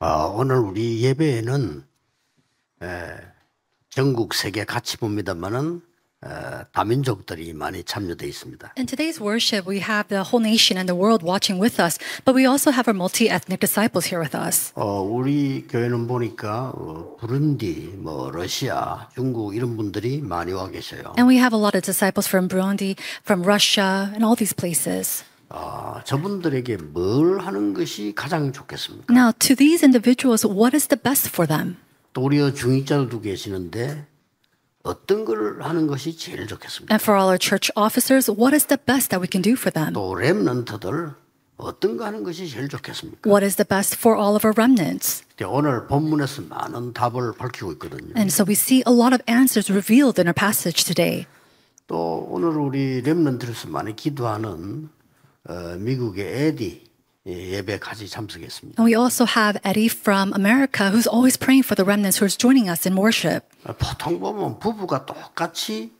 어, 오늘 우리 예배에는 에, 전국 세계 같이 봅니다만은 에, 다민족들이 많이 참여돼 있습니다. In today's worship, we have the whole nation and the world watching with us, but we also have our multi ethnic disciples here with us. 어, 우리 교회는 보니까 어, 부룬디, 뭐 러시아, 중국 이런 분들이 많이 와 계셔요. And we have a lot of disciples from Burundi, from Russia, and all these places. 아, 저분들에게 뭘 하는 것이 가장 좋겠습니까? Now, to these individuals, what is the best for them? 또 우리 중직자들도 계시는데 어떤 걸 하는 것이 제일 좋겠습니까? And for all our church officers, what is the best that we can do for them? 또 렘넌트들 어떤 거 하는 것이 제일 좋겠습니까? What is the best for all of our remnants? 오늘 본문에서 많은 답을 밝히고 있거든요. And so we see a lot of answers revealed in our passage today. 또 오늘 우리 렘넌트에서 많이 기도하는 어, 미국의 에디 예, 예배 같이 참석했습니다. And we also have Eddie from America who's always praying for the remnants who is joining us in worship. 어, 보통 보면 부부가 똑같이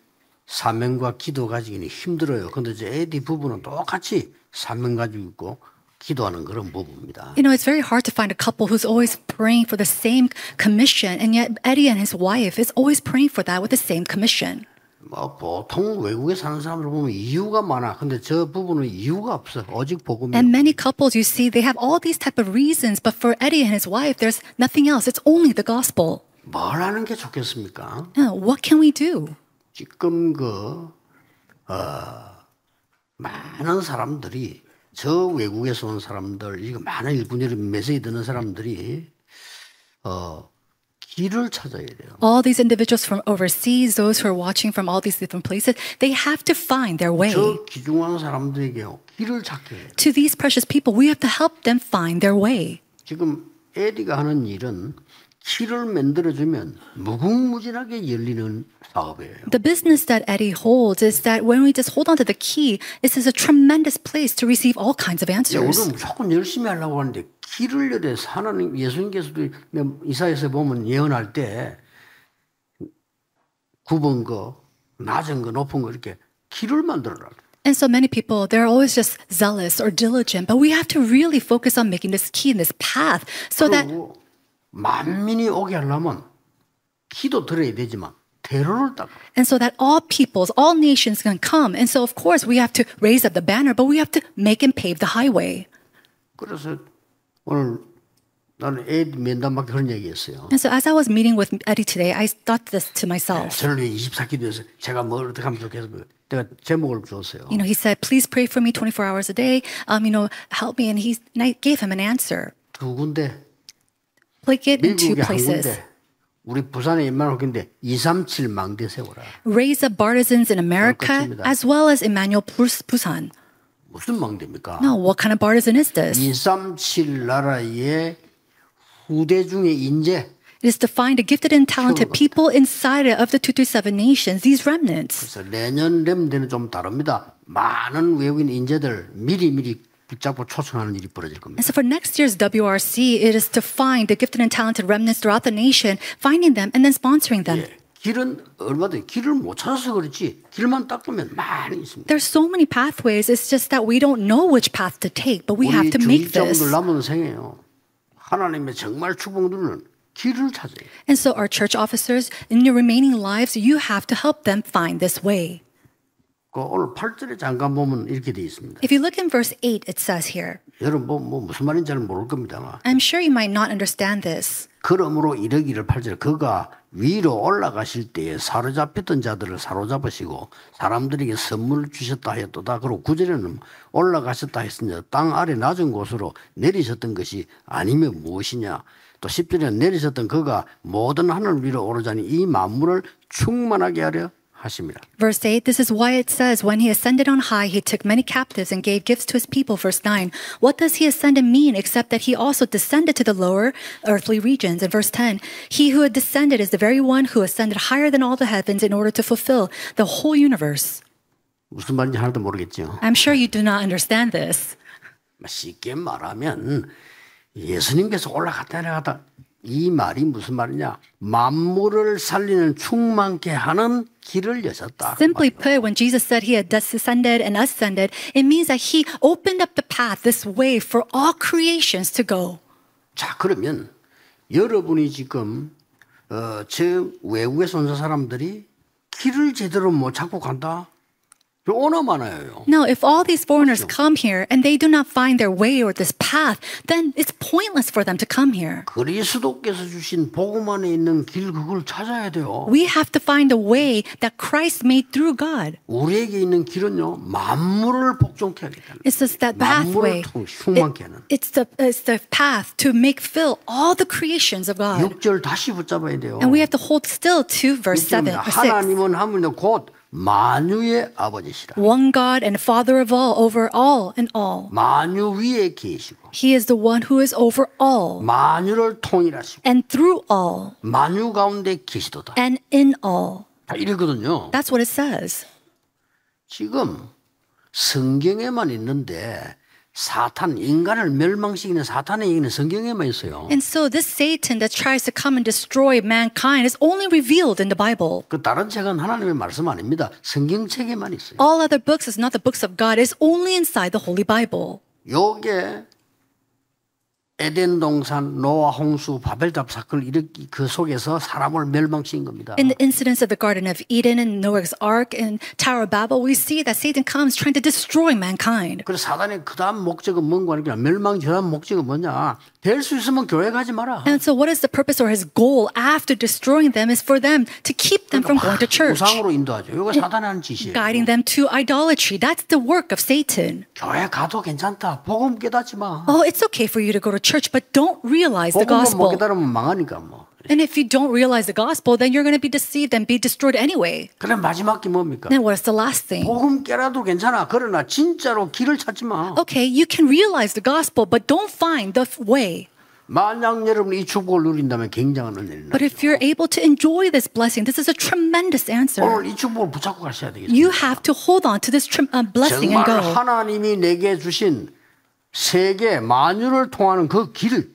사명과 기도 가지기는 힘들어요. 근데 이제 에디 부부는 똑같이 사명 가지고 있고 기도하는 그런 부부입니다. You know, it's very hard to find a couple who's always praying for the same commission, and yet Eddie and his wife is always praying for that with the same commission. 뭐 보통 외국에 사는 사람들 보면 이유가 많아. 근데 저 부부는 이유가 없어. 오직 복음이. And many couples you see, they have all these type of reasons, but for Eddie and his wife, there's nothing else. It's only the gospel. 뭘 하는 게 좋겠습니까? Now, what can we do? 지금 그 어, 많은 사람들이 저 외국에서 온 사람들 이거 많은 일본에 메시지 듣는 사람들이 어 길을 찾아야 돼요. All these individuals from overseas, those who are watching from all these different places, they have to find their way. 저 기중한 사람들에게 길을 찾게 해요. To these precious people, we have to help them find their way. 지금 에디가 하는 일은 길을 만들어주면 무궁무진하게 열리는 사업이에요. The business that Eddie holds is that when we just hold on to the key, this is a tremendous place to receive all kinds of 이제 answers. 우리는 무조건 열심히 하려고 하는데 길을 열어서 하나님 예수님께서도 이사에서 보면 예언할 때 9번 거, 낮은 거, 높은 거 이렇게 길을 만들어라. And so many people, they're always just zealous or diligent, but we have to really focus on making this key and this path so that 그리고 만민이 오게 하려면 기도 들어야 되지만 대로를 닦아. and so that all peoples, all nations can come. And so of course we have to raise up the banner, but we have to make and pave the highway. 그래서 오늘 나는 애 면담밖에 그런 얘기했어요. And so as I was meeting with Eddie today, I thought this to myself. 위해 24기도에서 제가 뭘 어떻게 하면 좋겠어요. 내가 제목을 줬어요. You know, he said, please pray for me 24 hours a day. Um, you know, help me. And he, and I gave him an answer. 두 군데 It in two places. 우리 부산에 임만 오긴데 237 망대 세워라. Raise up partisans in America as well as Emmanuel Bus- Busan. 무슨 망대입니까? No, what kind of partisan is this? 237 나라의 후대 중에 인재 It is to find the gifted and talented people inside of the 237 nations, these remnants. 그래서 내년 렘대는 좀 다릅니다. 많은 외국인 인재들 미리 미리 붙잡고 초청하는 일이 벌어질 겁니다. And so for next year's WRC, it is to find the gifted and talented remnants throughout the nation, finding them and then sponsoring them. 예. 길은 얼마든지 길을 못 찾아서 그렇지 길만 닦으면 많이 있습니다. There's so many pathways. It's just that we don't know which path to take, but we have 우리 to make this. 중직자분들 남은 생에요. 하나님의 정말 축복 누리는 길을 찾아요. And so, our church officers, in your remaining lives, you have to help them find this way. 그 오늘 8절에 잠깐 보면 이렇게 되어 있습니다. If you look in verse 8, it says here, 여러분 뭐, 뭐 무슨 말인지 잘 모를 겁니다만 I'm sure you might not understand this. 그러므로 이르기를 8절 그가 위로 올라가실 때에 사로잡혔던 자들을 사로잡으시고 사람들에게 선물을 주셨다 하였도다. 그리고 9절에는 올라가셨다 했으니 땅 아래 낮은 곳으로 내리셨던 것이 아니면 무엇이냐. 또 10절에는 내리셨던 그가 모든 하늘 위로 오르자니 이 만물을 충만하게 하려 하십니다. Verse 8, this is why it says, When he ascended on high, he took many captives and gave gifts to his people. Verse 9, what does he ascended mean except that he also descended to the lower earthly regions? And verse 10, he who had descended is the very one who ascended higher than all the heavens in order to fulfill the whole universe. 무슨 말인지 하나도 모르겠죠. I'm sure you do not understand this. 쉽게 말하면 예수님께서 올라갔다 내려갔다 이 말이 무슨 말이냐? 만물을 살리는 충만케 하는 길을 여셨다. Simply put, when Jesus said he had descended and ascended, it means that he opened up the path, this way for all creations to go. 자 그러면 여러분이 지금 어, 저 외국에서 온 사람들이 길을 제대로 못 찾고 간다. Now, if all these foreigners come here and they do not find their way or this path, then it's pointless for them to come here. We have to find a way that Christ made through God. It's just that pathway. It, it's, the, it's the path to make fill all the creations of God. And we have to hold still to verse 7 or 6. 만유의 아버지시라. One God and Father of all, over all and all. 만유 위에 계시고 He is the one who is over all 만유를 통일하시고 and through all 만유 가운데 계시도다. and in all. 다 이러거든요. That's what it says. 지금 성경에만 있는데 사탄 인간을 멸망시키는 사탄의 얘기는 성경에만 있어요. And so this Satan that tries to come and destroy mankind is only revealed in the Bible. 그 다른 책은 하나님의 말씀 아닙니다. 성경책에만 있어요. All other books is not the books of God, it's only inside the Holy Bible. 요게 에덴 동산 노아 홍수 바벨탑 사건 이렇게 그 속에서 사람을 멸망시킨 겁니다. In the incidents of the Garden of Eden and Noah's Ark and Tower of Babel, we see that Satan comes trying to destroy mankind. 그래서 사단의 그다음 목적은 뭔가 하니까 멸망 그다음 목적은 뭐냐? 될 수 있으면 교회 가지 마라. And so, what is the purpose or his goal after destroying them is for them to keep them from going to church, 우상으로 인도하죠. 이거 사단이 하는 짓이에요. guiding them to idolatry. That's the work of Satan. 교회 가도 괜찮다. 복음 깨닫지 마. Oh, it's okay for you to go to church, but don't realize the 복음만 못 gospel. 깨달으면 망하니까 뭐. And if you don't realize the gospel, then you're going to be deceived and be destroyed anyway. 그래 마지막 게 뭡니까? Then what is the last thing? 복음 깨라도 괜찮아. 그러나 진짜로 길을 찾지 마. Okay, you can realize the gospel, but don't find the f- way. 만약 여러분 이 축복을 누린다면 굉장한 은혜입니다. But if you're able to enjoy this blessing, this is a tremendous answer. 오늘 이 축복을 붙잡고 가셔야 되겠습니다. You have to hold on to this trem- uh, blessing and 정말 go. 하나님이 내게 주신 세계 만유를 통하는 그 길을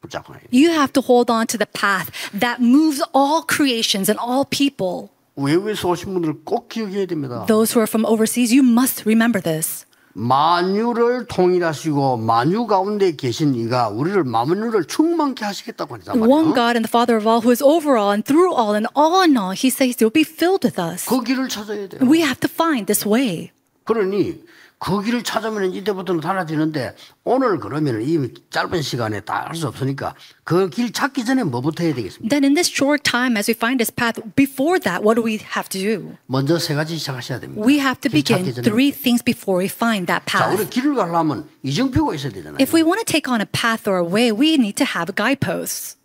붙잡고 가야 돼요. You have to hold on to the path that moves all creations and all people. 외국에서 오신 분들 꼭 기억해야 됩니다. Those who are from overseas, you must remember this. 만유를 통일하시고 만유 가운데 계신 이가 우리를 만유를 충만케 하시겠다고 하단 One. God and the Father of all, who is over all and through all and all in all, He says you'll be filled with us. 그 길을 찾아야 돼요. We have to find this way. 그러니 그 길을 찾으면 이때부터는 달라지는데 오늘 그러면 이 짧은 시간에 다 할 수 없으니까 그 길 찾기 전에 뭐부터 해야 되겠습니까? Then in this short time, as we find this path, before that, what do we have to do? 먼저 세 가지 시작하셔야 됩니다. We have to 길 begin three things before we find that 자, 우리 path. 길을 가려면 이정표가 있어야 되잖아요. If we want to take on a path or a way, we need to have guideposts.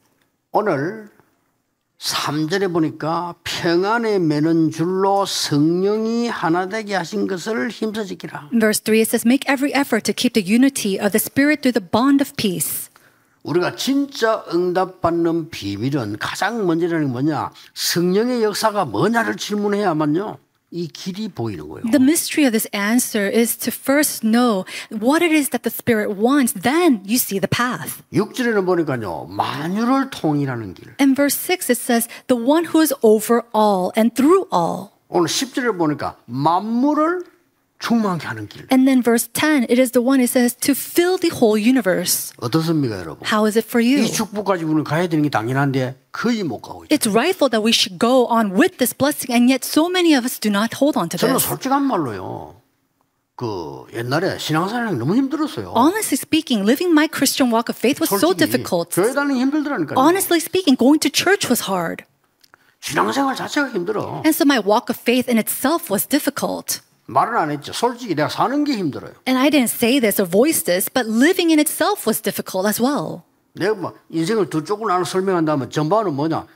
오늘 3절에 보니까 평안에 매는 줄로 성령이 하나 되게 하신 것을 힘써 지키라. Verse 3, it says, Make every effort to keep the unity of the Spirit through the bond of peace. 우리가 진짜 응답받는 비밀은 가장 먼저라는 게 뭐냐? 성령의 역사가 뭐냐를 질문해야만요. 이 길이 보이는 거예요. The mystery of this answer is to first know what it is that the Spirit wants, then you see the path. 6절에는 보니까요. 만유를 통일하는 길. In verse 6, it says, The one who is over all and through all. 오늘 10절에 보니까 만물을 충만케 하는 길. And then verse 10, it is the one it says to fill the whole universe. 어떻습니까, 여러분? How is it for you? 이 축복까지 우리는 가야 되는 게 당연한데 거의 못 가고 있죠. It's rightful that we should go on with this blessing, and yet so many of us do not hold on to 저는 this. 솔직한 말로요. 그 옛날에 신앙생활이 너무 힘들었어요. Honestly speaking, living my Christian walk of faith was so 솔직히 difficult. 교회 다니기 힘들더라니까요. Honestly speaking, going to church was hard. 신앙생활 자체가 힘들어. And so my walk of faith in itself was difficult. 말은 안 했죠. 솔직히 내가 사는 게 힘들어요. And I didn't say this or voice this, but living in itself was difficult as well. 내가 뭐 인생을 두 쪽으로 나눠 설명한다면 전반은 뭐냐?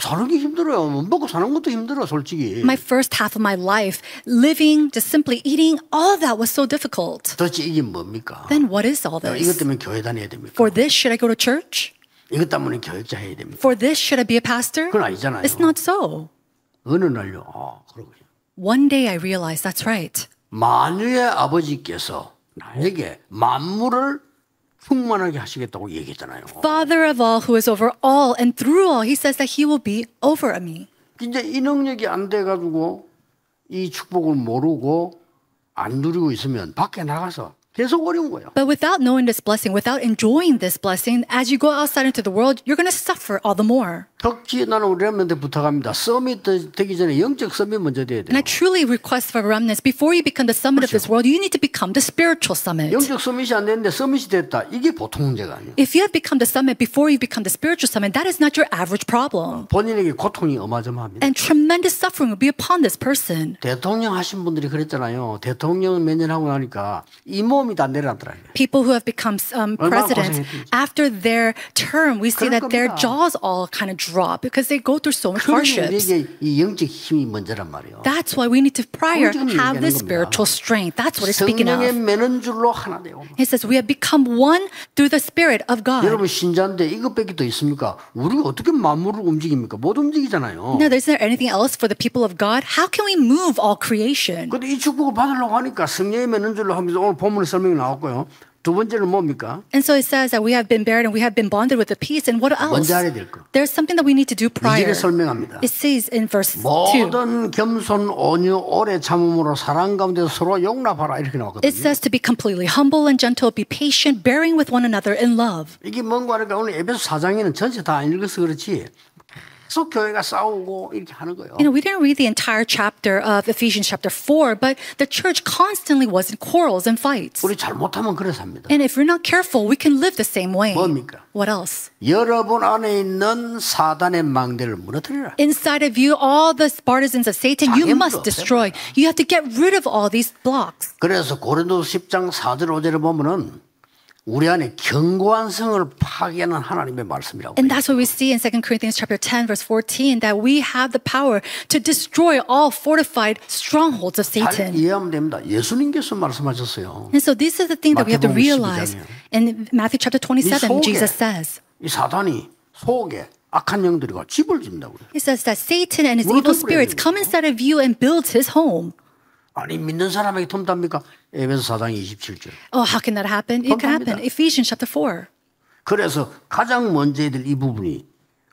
사는 게 힘들어요. 못 먹고 사는 것도 힘들어, 솔직히. My first half of my life, living, just simply eating, all that was so difficult. 도대체 이게 뭡니까? Then what is all 이것 this? 때문에 교회 다녀야 됩니까? For this, should I go to church? 이것 때문에 교육자 해야 됩니까? For this, should I be a pastor? 그건 아니잖아요. It's not so. 어느 날요? 아, 그러고요. One day I realized that's right. 만유의 아버지께서 나에게 만물을 충만하게 하시겠다고 얘기했잖아요. Father of all, who is over all and through all, he says that he will be over me. 이제 이 능력이 안 돼 가지고 이 축복을 모르고 안 누리고 있으면 밖에 나가서 계속 어려운 거예요. But without knowing this blessing, without enjoying this blessing, as you go outside into the world, you're going to suffer all the more. 특히 나는 우리 렘런트 부탁합니다. 서밋 되기 전에 영적 서밋 먼저 돼야 And 돼요. I truly request for remnants, before you become the summit of this world, you need to become the spiritual summit. 영적 서밋이 안 되는데 서밋이 됐다. 이게 보통 문제가 아니에요. If you have become the summit before you become the spiritual summit, that is not your average problem. 본인에게 고통이 어마어마합니다. And tremendous suffering will be upon this person. 대통령 하신 분들이 그랬잖아요. 대통령 몇 년 하고 나니까 이 몸 이 다 내려앉더라고요. People who have become um, 얼마나 presidents, 고생했든지. after their term, we see 그럴 that their 겁니다. jaws all kind of drop because they go through so much 그러니 hardships. 우리에게 이 영적 힘이 먼저란 말이에요. That's why we need to prior 지금 have 얘기하는 this 겁니다. spiritual strength. That's what it's speaking 성령의 of. 매는 줄로 하나 되고. It says we have become one through the Spirit of God. 여러분 신자인데 이것밖에 더 있습니까? 우리가 어떻게 만물을 움직입니까? 못 움직이잖아요. Now, is there anything else for the people of God? How can we move all creation? 근데 이 축복을 받으려고 하니까 성령의 매는 줄로 하면서 오늘 본문의 설명이 나왔고요. 두 번째는 뭡니까? And so it says that we have been buried and we have been bonded with the peace. And what else? 먼저 알아야 될 거. There's something that we need to do prior. 이절에 설명합니다. It says in verse 2. 모든 겸손 온유 오래 참음으로 사랑 가운데 서로 용납하라 이렇게 나왔거든요. It says to be completely humble and gentle, be patient, bearing with one another in love. 이게 뭔가 하니까 오늘 에베소 4장에는 전체 다 안 읽어서 그렇지 계속 교회가 싸우고 이렇게 하는 거예요. You know, we didn't read the entire chapter of Ephesians chapter 4, but the church constantly was in quarrels and fights. 우리 잘못하면 그래 삽니다. And if we're not careful, we can live the same way. 뭡니까? What else? 여러분 안에 있는 사단의 망대를 Inside of you, all the bartizans of Satan, you must destroy. You have to get rid of all these blocks. 그래서 고린도서 10장 4절 5절을 보면은 우리 안에 견고한 성을 파괴하는 하나님의 말씀이라고. And that's what we see in 2 Corinthians chapter 10 verse 14 that we have the power to destroy all fortified strongholds of 잘 Satan. 이해하면 됩니다. 예수님께서 말씀하셨어요. And so this is the thing that we have to 마태복음 realize. 12장이요. In Matthew chapter 27, 속에 Jesus says, 이 사단이 속에 악한 영들이가 집을 짓는다고요. He says that Satan and his 무너뜨려 evil spirits 버려요. come inside of you and builds his home. 아니 믿는 사람에게 틈답니까? 에베소 4장 27절. Oh, how can that happen? It can happen. Ephesians chapter 4. 그래서 가장 먼저 해야 될 이 부분이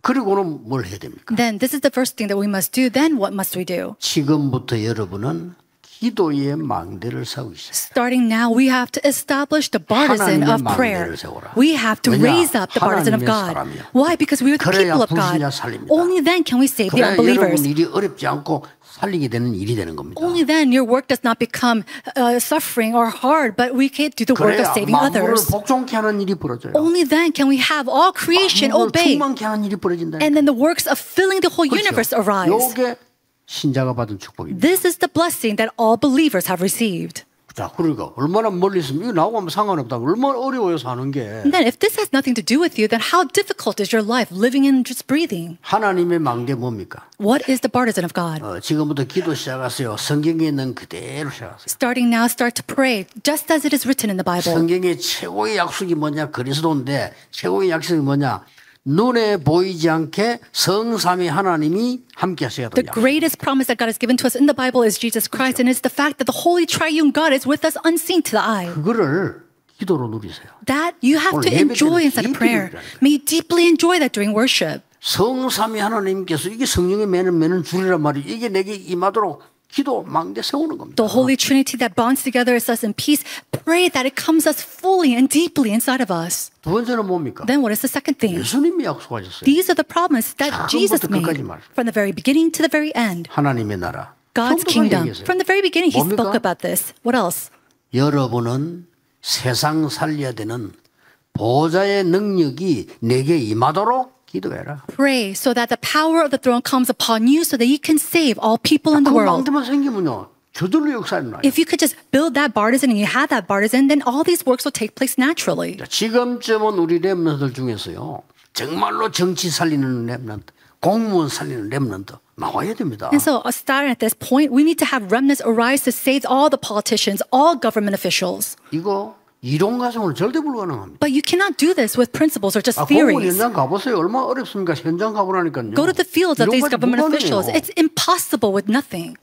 그리고는 뭘 해야 됩니까? Then this is the first thing that we must do. Then what must we do? 지금부터 여러분은 기도의 망대를 세우시오. Starting now, we have to establish the partisan of prayer. 세워라. We have to raise up the partisan of God. 사람이야. Why? Because we are the people of God. 살립니다. Only then can we save the unbelievers. 여러분 일이 어렵지 않고 살리게 되는 일이 되는 겁니다. Only then your work does not become uh, suffering or hard, but we can do the work of 그래야 saving 만물을 others. 복종케 하는 일이 벌어져요. Only then can we have all creation 만물을 obey. 충만케 하는 일이 벌어진다. And then the works of filling the whole universe arise. 요게 신자가 받은 축복입니다. This is the blessing that all believers have received. 자, 그러니까 얼마나 멀리 있으면 이거 나오고 하면 상관없다. 얼마나 어려워요 사는 게. And then if this has nothing to do with you, then how difficult is your life living and just breathing? 하나님의 망대 뭡니까? What is the partisan of God? 어, 지금부터 기도 시작하세요. 성경에 있는 그대로 시작하세요. Starting now, start to pray just as it is written in the Bible. 성경의 최고의 약속이 뭐냐? 그리스도인데 최고의 약속이 뭐냐? 눈에 보이지 않게 성삼위 하나님이 함께 하셔야 The 된다. greatest promise that God has given to us in the Bible is Jesus Christ, and it's the fact that the Holy Triune God is with us unseen to the eye. 그거를 기도로 누리세요. That you have 오늘 to 예배 enjoy 때는 inside of 깊이 prayer. 누리라니까요. May you deeply enjoy that during worship. 성삼위 하나님께서 이게 성령의 매는 매는 줄이란 말이 이게 내게 임하도록 기도 망대 세우는 겁니다. The Holy Trinity that bonds together us in peace, pray that it comes us fully and deeply inside of us. 두 번째는 뭡니까? Then what is the second thing? 예수님이 약속하셨어요. These are the promises that 처음부터 Jesus made 끝까지 말. from the very beginning to the very end. 하나님의 나라. God's 처음부터 kingdom. 얘기했어요. From the very beginning, he 뭡니까? spoke about this. What else? 여러분은 세상 살려야 되는 보좌의 능력이 내게 임하도록 기도해라. Pray so that the power of the throne comes upon you so that you can save all people in the world. 생기면요. If you could just build that bartizan and you have that bartizan, then all these works will take place naturally. 지금쯤은 우리 렘넌들 중에서요. 정말로 정치 살리는 공무원 살리는 And so, uh, starting at this point, we need to have remnants arise to save all the politicians, all government officials. 이거 이론 가정으로 절대 불가능합니다. But you cannot do this with principles or just 아, 공무원 theories. 현장 가보세요. 얼마나 어렵습니까? 현장 가보라니까요. Go to the fields of these 이론까지 government 불가능해요. officials. It's impossible with nothing.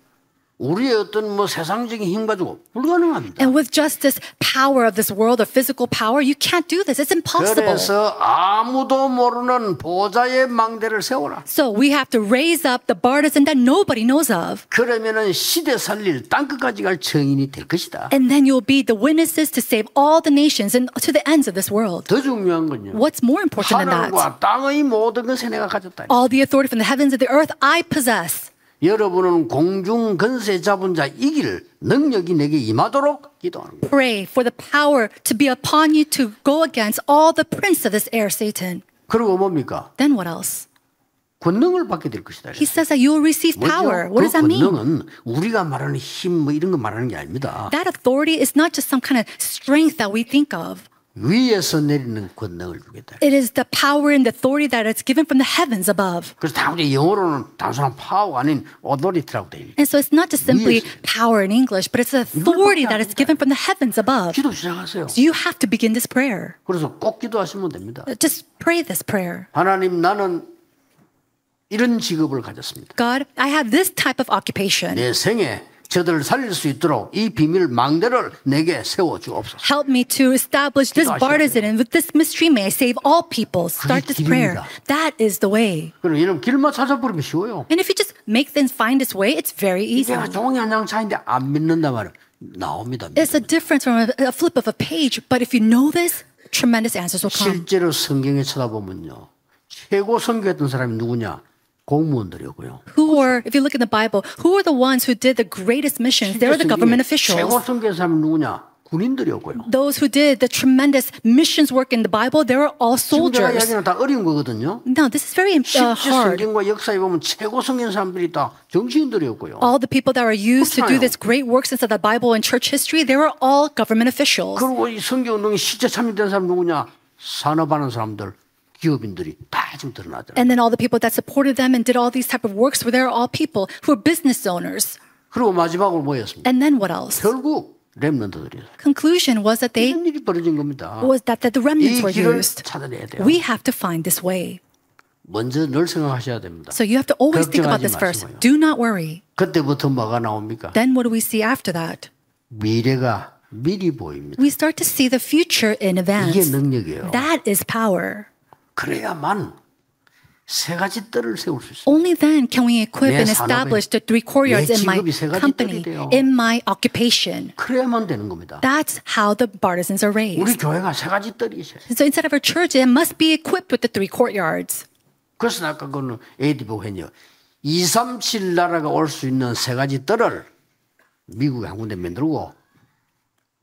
우리의 어떤 뭐 세상적인 힘 가지고 불가능합니다. And with just this power of this world or physical power, you can't do this. It's impossible. 그래서 아무도 모르는 보좌의 망대를 세워라. So we have to raise up the bartizan that nobody knows of. 그러면은 시대 살릴 땅끝까지 갈 증인이 될 것이다. And then you'll be the witnesses to save all the nations and to the ends of this world. 더 중요한 건요. What's more important than that? 하늘과 땅의 모든 것을 내가 가졌다. All the authority from the heavens and the earth I possess. 여러분은 공중 근세 잡은 자 이길 능력이 내게 임하도록 기도하는 거예요. Pray for the power to be upon you to go against all the prince of this air, Satan. 그리고 뭡니까? Then what else? 권능을 받게 될 것이다. He says that you will receive power. What does 그 that mean? 권능은 우리가 말하는 힘 뭐 이런 거 말하는 게 아닙니다. That authority is not just some kind of strength that we think of. 위에서 내리는 권능을 주겠다. It is the power and the authority that is given from the heavens above. 그래서 단지 영어로는 단순한 파워가 아닌 오도리티라고 돼 있어요. And so it's not just simply 위에서. power in English, but it's the authority that is given from the heavens above. 기도 시작하세요. So you have to begin this prayer. 그래서 꼭 기도하시면 됩니다. Just pray this prayer. 하나님 나는 이런 직업을 가졌습니다. God, I have this type of occupation. 내 생에 저들을 살릴 수 있도록 이 비밀 망대를 내게 세워 주옵소서. Help me to establish this partisan and with this mystery may I save all people. Start this prayer. That is the way. 그럼 이런 길만 찾아버리면 쉬워요. And if you just make things find its way, it's very easy. 내가 종이 한 장 차인데 안 믿는다 말은 나옵니다. It's a difference from a, a flip of a page. But if you know this, tremendous answers will come. 실제로 성경에 쳐다보면요. 최고 선교했던 사람이 누구냐? 공무원들이었고요. Who were, if you look in the Bible, who were the ones who did the greatest missions? They were the government 최고 officials. 선교한 사람이 누구냐? 군인들이었고요. Those who did the tremendous missions work in the Bible, they were all 지금 제가 soldiers. 이야기는 다 어려운 거거든요. No, this is very uh, 실제 hard. 성경과 역사에 보면 최고 성경 사람들이 다 정치인들이었고요. All the people that were used to do 그렇잖아요. this great works inside the Bible and church history, they were all government officials. 그리고 이 성경 운동에 실제 참여된 사람 누구냐? 산업하는 사람들, 기업인들이 다 지금 드러나더라고요. And then all the people that supported them and did all these type of works were they're all people who were business owners. 그리고 마지막으로 뭐였습니까? And then what else? 결국 렘넌트들이었어요. Conclusion was that they 이런 일이 벌어진 겁니다. was that, that the remnants 이 were 길을 used. 찾아내야 돼요. We have to find this way. 먼저 늘 생각하셔야 됩니다. So you have to always think about this 걱정하지 first. 마시고요. Do not worry. 그때부터 뭐가 나옵니까? Then what do we see after that? 미래가 미리 보입니다. We start to see the future in 이게 advance. 능력이에요. That is power. 그래야만 세 가지 뜰을 세울 수 있어요. Only then can we equip 내 and establish the three courtyards 내 in my company, in my occupation. 그래야만 되는 겁니다. That's how the partisans are 우리 raised. 교회가 세 가지 뜰이 있어요. So inside of our church, it must be equipped with the three courtyards. 그래서 아까 그는 ADB 했냐. 237 나라가 올 수 있는 세 가지 뜰을 미국에 한 군데 만들고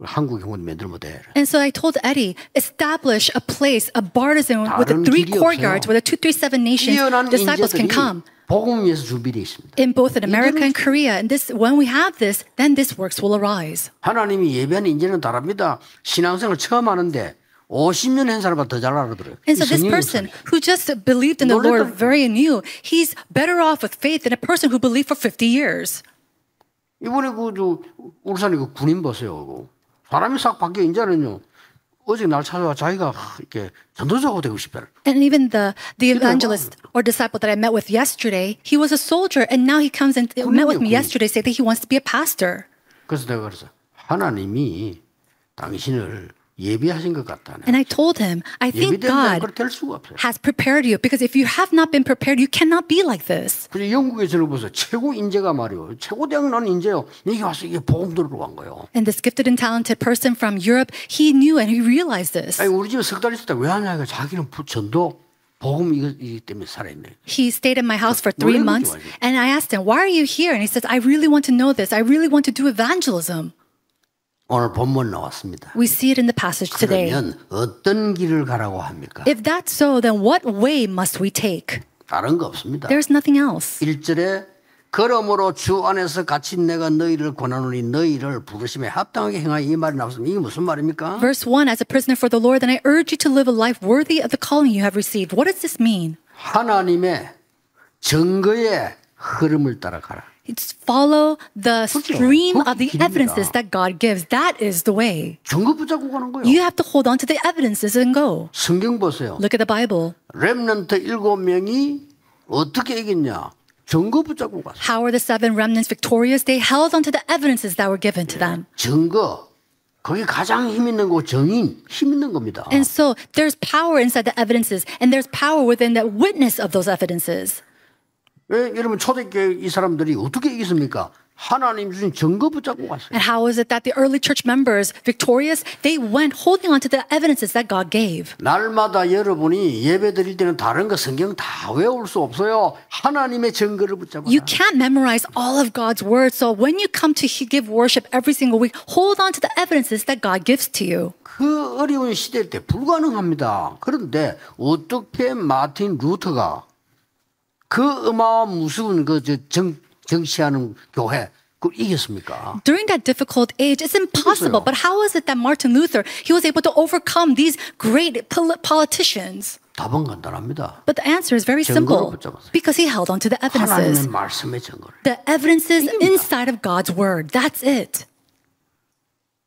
한국에 한 군데 만들면 돼. And so I told Eddie, establish a place, a partisan with the 다른 three 길이 courtyards 없어요. where the 237 nations 뛰어난 disciples can 인재들이 come. 복음을 위해서 준비되어 있습니다. In both in America and Korea. And this when we have this, then this works will arise. 하나님이 예배하는 인재는 다릅니다. 신앙생활 처음 하는데 50년 한 사람보다 더 잘 알아들어요. And so 이 this 성령의 person 역사니까. who just believed in the Lord 놀랬다니까. very new, he's better off with faith than a person who believed for 50 years. 이번에 그저 울산에 그 군인 보세요. 그 사람이 싹 바뀌어 이제는요. 어제 날 찾아와 자기가 이렇게 전도자가 되고 싶다. And even the, the evangelist or disciple that I met with yesterday, he was a soldier and now he comes and met with me yesterday saying that he wants to be a pastor. 그래서 내가 그래서 하나님이 당신을 예비하신 것 같다네. And I told him, I think 예비된 자 God 그렇게 될 수가 없어요. has prepared you because if you have not been prepared, you cannot be like this. 그래서 영국에 저를 보세요. 최고 인재가 말이요. 최고 대학 나는 인재요. 여기 와서 이게 복음 들으러 간 거예요. And this gifted and talented person from Europe, he knew and he realized this. 아니 우리 집에 석 달 있을 때 왜 하냐? 이거 자기는 부- 전도 복음 이거 이기 때문에 살아있네. He stayed in my house for three 놀란 거지, months, 완전. and I asked him, Why are you here? And he says, I really want to know this. I really want to do evangelism. 오늘 본문 나왔습니다. We see it in the passage today. 그러면 어떤 길을 가라고 합니까? If that's so, then what way must we take? 다른 거 없습니다. There's nothing else. 1절에 그러므로 주 안에서 같이 내가 너희를 권하노니 너희를 부르심에 합당하게 행하여 이 말이 나왔습니다. 이게 무슨 말입니까? Verse 1 As a prisoner for the Lord, then I urge you to live a life worthy of the calling you have received. What does this mean? 하나님의 증거의 흐름을 따라 가라. It's follow the 그렇죠. stream of the 그게 길입니다. evidences that God gives. That is the way. 증거 붙잡고 가는 거예요. You have to hold on to the evidences and go. 성경 보세요. Look at the Bible. 렘넌트 일곱 명이 어떻게 이겼냐? 증거 붙잡고 갔어요. How were the seven remnants victorious? They held onto the evidences that were given to them. 증거. 그게 가장 힘 있는 거 정인 힘 있는 겁니다. And so there's power inside the evidences, and there's power within the witness of those evidences. 왜 여러분 초대교회 이 사람들이 어떻게 이겼습니까? 하나님 주신 증거 붙잡고 갔어요. And how is it that the early church members, victorious, they went holding on to the evidences that God gave? 날마다 여러분이 예배 드릴 때는 다른 거 성경 다 외울 수 없어요. 하나님의 증거를 붙잡아. You can't memorize all of God's word. So when you come to give worship every single week, hold on to the evidences that God gives to you. 그 어려운 시대 때 불가능합니다. 그런데 어떻게 마틴 루터가 그 어마어마한 무서운 그정 정치하는 교회 그걸 이겼습니까? During that difficult age, it's impossible. 그랬어요. But how is it that Martin Luther, he was able to overcome these great pol- politicians? 답은 간단합니다. But the answer is very 증거로 simple. 붙잡았어요. Because he held on to the evidences. 하나님의 말씀의 증거를. The evidences inside of God's word. That's it.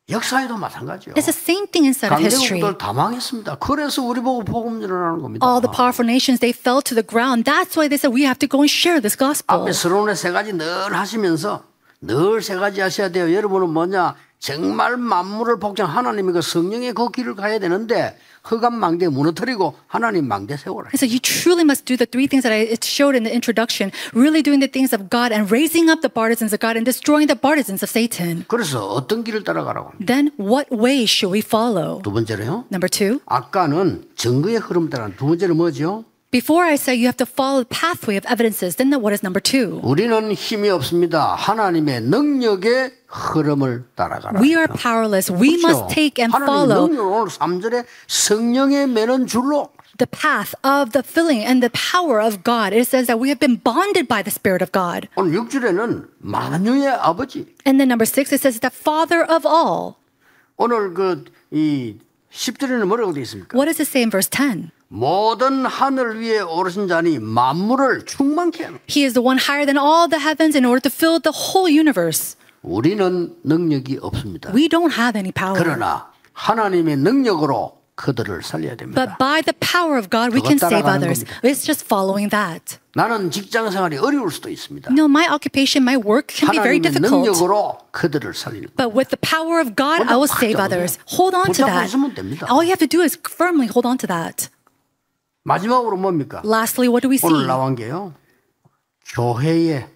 역사에도 마찬가지요. It's the same thing inside of history. 강대국들 다 망했습니다. 그래서 우리 보고 복음 전하는 겁니다. All the powerful nations, they fell to the ground. That's why they said we have to go and share this gospel. 앞에 서론의 세 가지 늘 하시면서 늘 세 가지 하셔야 돼요. 여러분은 뭐냐? 정말 만물을 복장 하나님이 그 성령의 그 길을 가야 되는데 흑암 망대 무너뜨리고 하나님 망대 세워라. So you truly must do the three things that I showed in the introduction, really doing the things of God and raising up the partisans of God and destroying the partisans of Satan. 그래서 어떤 길을 따라가라고. Then what way should we follow? 두 번째로요. Number two, 아까는 증거의 흐름 따라 두 번째는 뭐죠? before I say you have to follow the pathway of evidences, then what is number two? 우리는 힘이 없습니다. 하나님의 능력의 흐름을 따라가라. We are powerless. We must take and 하나님의 follow 능력을 오늘 3절에 성령의 매는 줄로 the path of the filling and the power of God. It says that we have been bonded by the Spirit of God. 오늘 6절에는 만유의 아버지 And then number six, it says that Father of all. 오늘 그이 10절에는 뭐라고 되어 있습니까? What does it say in verse 10? 모든 하늘 위에 오르신 자니 만물을 충만케 하는 He is the one higher than all the heavens in order to fill the whole universe. 우리는 능력이 없습니다. We don't have any power. 그러나 하나님의 능력으로 그들을 살려야 됩니다. But by the power of God, we 그거 can save 따라가는 others. 겁니다. It's just following that. 나는 직장 생활이 어려울 수도 있습니다. No, my occupation, my work can be very 하나님의 difficult. 능력으로 그들을 살리는 거예요. But with the power of God, 먼저 I will 팍 save 잡으세요. others. Hold on to 붙잡고 that. 있으면 됩니다. All you have to do is firmly hold on to that. 마지막으로 뭡니까? Lastly, what do we see? 오늘 나온 게요. 교회의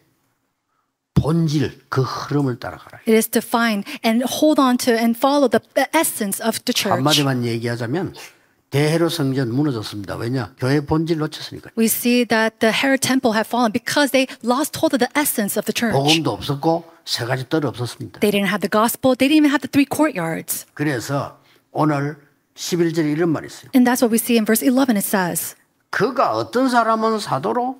본질 그 흐름을 따라가라. It is to find and hold on to and follow the essence of the church. 한마디만 얘기하자면 대헤로 성전 무너졌습니다. 왜냐? 교회 본질 놓쳤으니까. We see that the Herod temple had fallen because they lost hold of the essence of the church. 복음도 없었고 세 가지 뜰 없었습니다. They didn't have the gospel. They didn't even have the three courtyards. 그래서 오늘 11절에 이런 말이 있어요. And that's what we see in verse 11. It says, 그가 어떤 사람은 사도로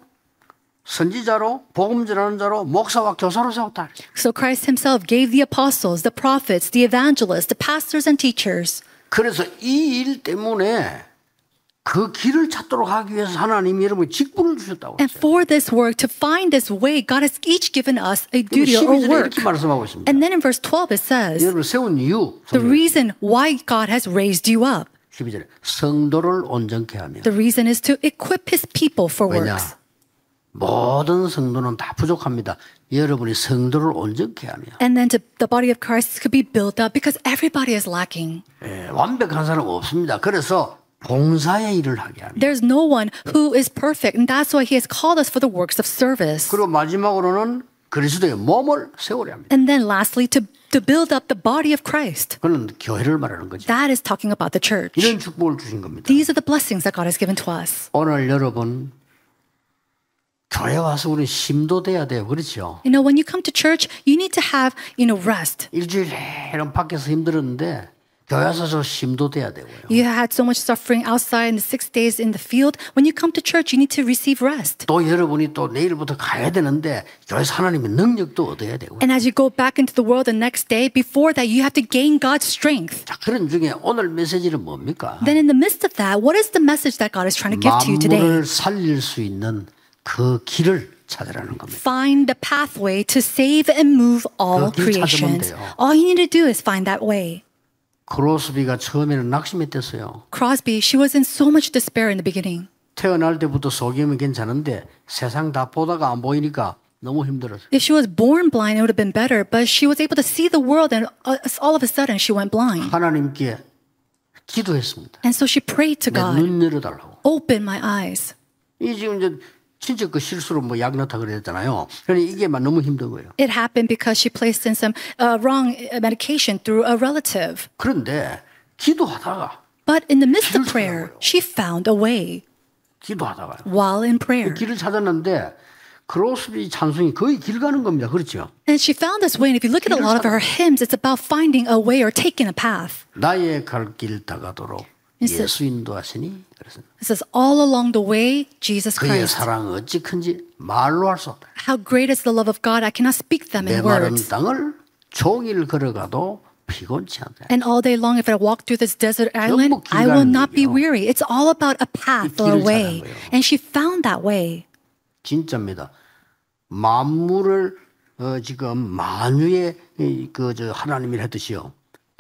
선지자로 복음 전하는 자로 목사와 교사로 세웠다. So Christ himself gave the apostles, the prophets, the evangelists, the pastors, and teachers. 그래서 이 일 때문에 그 길을 찾도록 하기 위해서 하나님이 여러분 직분을 주셨다고 And 했어요. for this work, to find this way, God has each given us a 그리고 duty or 12절에 work. 이렇게 말씀하고 있습니다. And then in verse 12, it says, 여러분 세운 이유 the reason why God has raised you up. 12절에 성도를 온전케 하며 The reason is to equip his people for 왜냐 works. 모든 성도는 다 부족합니다. 여러분이 성도를 온전케 하며 And then to, the body of Christ could be built up because everybody is lacking. 예, 완벽한 사람 없습니다. 그래서 봉사의 일을 하게 하며 There's no one who is perfect, and that's why he has called us for the works of service. 그리고 마지막으로는 그리스도의 몸을 세우려 합니다. And then lastly, to, to build up the body of Christ. 그는 교회를 말하는 거죠. That is talking about the church. 이런 축복을 주신 겁니다. These are the blessings that God has given to us. 오늘 여러분 교회 와서 우리 심도 돼야 돼요. 그렇죠? You know, when you come to church, you need to have, you know, rest. 일주일 내내 밖에서 힘들었는데 교회 와서 저 심도 돼야 되고요. You had so much suffering outside in the six days in the field. When you come to church, you need to receive rest. 또 여러분이 또 내일부터 가야 되는데 교회에서 하나님의 능력도 얻어야 되고 And as you go back into the world the next day, before that, you have to gain God's strength. 자, 그런 중에 오늘 메시지는 뭡니까? Then, in the midst of that, what is the message that God is trying to give to you today? 만물을 살릴 수 있는 그 길을 찾으라는 겁니다. Find the pathway to save and move all 그 길 찾으면 creations. 돼요. All you need to do is find that way. 크로스비가 처음에는 낙심했댔어요. Crosby, she was in so much despair in the beginning. 태어날 때부터 소개면 괜찮은데 세상 다 보다가 안 보이니까 너무 힘들었어요. If she was born blind, it would have been better, but she was able to see the world and uh, all of a sudden she went blind. 하나님께 기도했습니다. And so she prayed to 내 God, 눈 열어달라고. open my eyes. 이 지금 이제 진짜 그 실수로 뭐 약 넣다 그랬잖아요. 그러니 이게 막 너무 힘든 거예요. It happened because she placed in some uh, wrong medication through a relative. 그런데 기도하다가 But in the midst of prayer, she found a way 기도하다가요. while in prayer. 길을 찾았는데 크로스비 찬송이 거의 길 가는 겁니다. 그렇죠? And she found this way. And if you look at a lot of her hymns, it's about finding a way or taking a path. 나의 갈길 다가도록. 예수 인도하시니 그래서 It says, all along the way, Jesus 그의 Christ. 사랑 어찌 큰지 말로 할 수 없다. How great is the love of God. I cannot speak them 내 in 마른 words. 땅을 종일 걸어가도 피곤치 않다. And all day long, if I walk through this desert island, I will not be weary. It's all about a path or a 길을 way. 찾은 거예요. And she found that way. 진짜입니다. 만물을 어, 지금 만유의 그저 하나님이 했듯이요.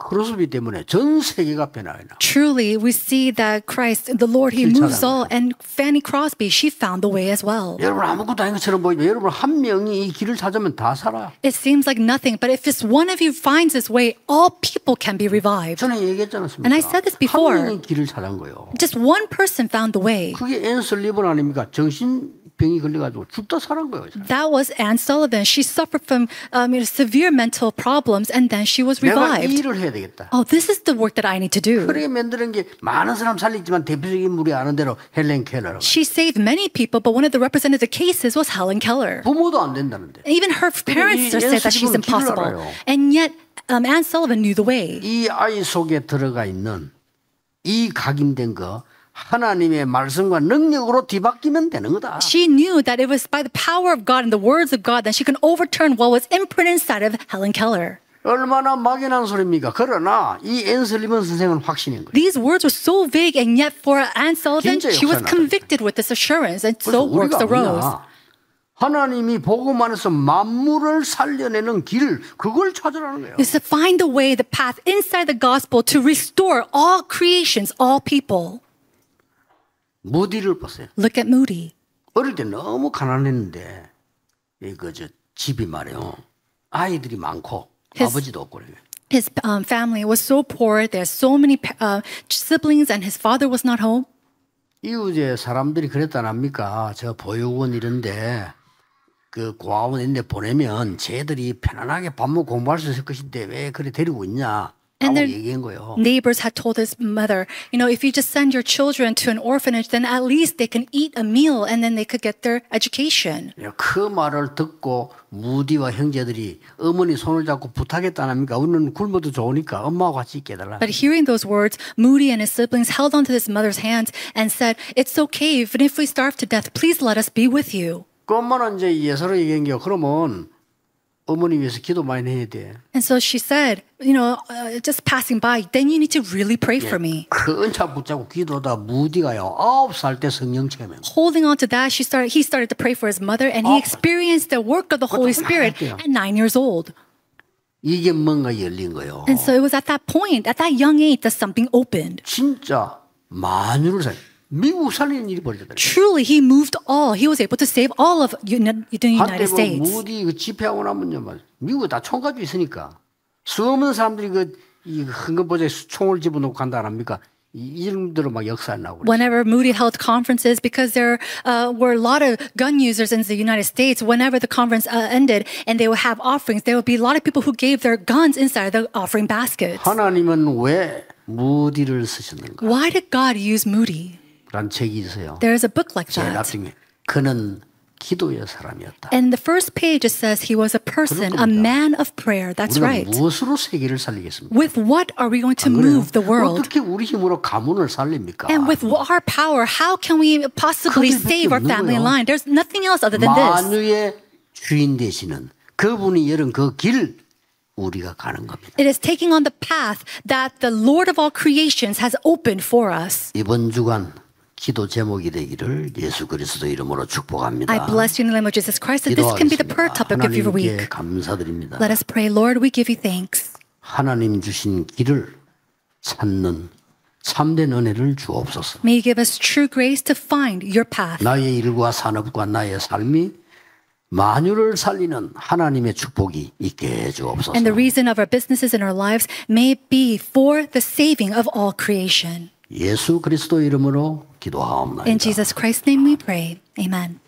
크로스비 때문에 전 세계가 변화해요. Truly, we see that Christ, the Lord, He 길 moves all. And Fanny Crosby, she found the way as well. 여러분 아무것도 아닌 것처럼 보이죠. 여러분 한 명이 이 길을 찾으면 다 살아. It seems like nothing, but if just one of you finds this way, all people can be revived. 전에 얘기했지 않았습니까? And I said this before. 한 명이 길을 찾은 거예요. Just one person found the way. 그게 앤슬리번 아닙니까? 정신 병이 걸려가지고 죽다 살은 거예요. That was Anne Sullivan. She suffered from um, you know, severe mental problems and then she was 내가 이 revived. 일을 해야 되겠다. Oh, this is the work that I need to do. 그렇게 만드는 게 많은 사람 살리지만 대표적인 인물이 아는 대로 헬렌 켈러라고. She saved many people, but one of the representative cases was Helen Keller. 부모도 안 된다는데. Even her parents 이 said that she's 연습은 길을 impossible. 알아요. And yet, um, Anne Sullivan knew the way. 이 아이 속에 들어가 있는 이 각인된 거 하나님의 말씀과 능력으로 뒤바뀌면 되는 거다. She knew that it was by the power of God and the words of God that she can overturn what was imprinted inside of Helen Keller. 얼마나 막연한 소리입니까? 그러나 이 앤슬리번 선생은 확신인 거예요. These words were so vague, and yet for Anne Sullivan, 진짜 she was 역사는 convicted with this assurance, and 그래서 so works 우리가 arose. 뭐냐? 하나님이 복음 안에서 만물을 살려내는 길 그걸 찾으라는 거예요. Is to find the way, the path inside the gospel to restore all creations, all people. 무디를 보세요. Look at Moody. 어릴 때 너무 가난했는데 이거 저 집이 말이요 아이들이 많고 His- 아버지도 없고 그래요. His um, family was so poor. There's so many uh, siblings, and his father was not home. 이웃에 사람들이 그랬다 합니까? 저 보육원 이런데 그 고아원 있는데 보내면 쟤들이 편안하게 밥 먹고 공부할 수 있을 것인데 왜 그래 데리고 있냐? And 라고 then- 얘기한 거예요. Neighbors had told his mother, you know, if you just send your children to an orphanage, then at least they can eat a meal and then they could get their education. 그 말을 듣고 무디와 형제들이 어머니 손을 잡고 부탁했다 합니까? 우리는 굶어도 좋으니까 엄마와 같이 있게 해달라. But hearing those words, Moody and his siblings held onto his mother's hands and said, It's okay, even if we starve to death, please let us be with you. 그 엄마는 이제 예서로 얘기한 게 그러면 어머니 위해서 기도 많이 해야 돼. And so she said, You know, uh, just passing by, then you need to really pray for me. 그 은차 붙잡고 기도다 무디가요 아홉 살 때 성령 체험. Holding on to that, she started, he started to pray for his mother and he Oh. experienced the work of the Holy 그것도 Spirit 말해야 돼요. at nine years old. 이게 뭔가 열린 거요. And so it was at that point, at that young age, that something opened. 진짜 만유를 살. 미국 살리는 일이 벌어졌다. Truly, he moved all. He was able to save all of uni- the 한때 United 뭐 States. 무디 그 집회하고 나면요, 막 미국에 다 총가지고 있으니까 수없는 사람들이 그이 흥건보자에 총을 집어넣고 간다 안 합니까? 이- 이름대로 막 역사 나고. 그래요. Whenever Moody held conferences, because there uh, were a lot of gun users in the United States, whenever the conference uh, ended and they would have offerings, there would be a lot of people who gave their guns inside the offering baskets. 하나님은 왜 무디를 쓰셨는가? Why did God use Moody? 라는 책이 있어요. There is a book like 제일 that. 앞중에 그는 기도의 사람이었다. And the first page it says he was a person, a 겁니다. man of prayer. That's 우리가 right. 무엇으로 세계를 살리겠습니까? With what are we going to 그래요? move the world? 어떻게 우리 힘으로 가문을 살립니까? And with our power, how can we possibly 그게 save our 없는 family 거예요. line? There's nothing else other than this. 만유의 주인 되시는 그분이 열은 그 길 우리가 가는 겁니다. It is taking on the path that the Lord of all creations has opened for us. 이번 주간 기도 제목이 되기를 예수 그리스도 이름으로 축복합니다. I bless you in the name of Jesus Christ that this can be the prayer topic of your week. 감사드립니다. Let us pray. Lord, we give you thanks. 하나님 주신 길을 찾는 참된 은혜를 주옵소서. May you give us true grace to find your path. 나의 일과 산업과 나의 삶이 만유를 살리는 하나님의 축복이 있게 해 주옵소서. And the reason of our businesses and our lives may be for the saving of all creation. 예수 그리스도 이름으로 In 기도하옵나이다. Jesus Christ's name we pray. Amen.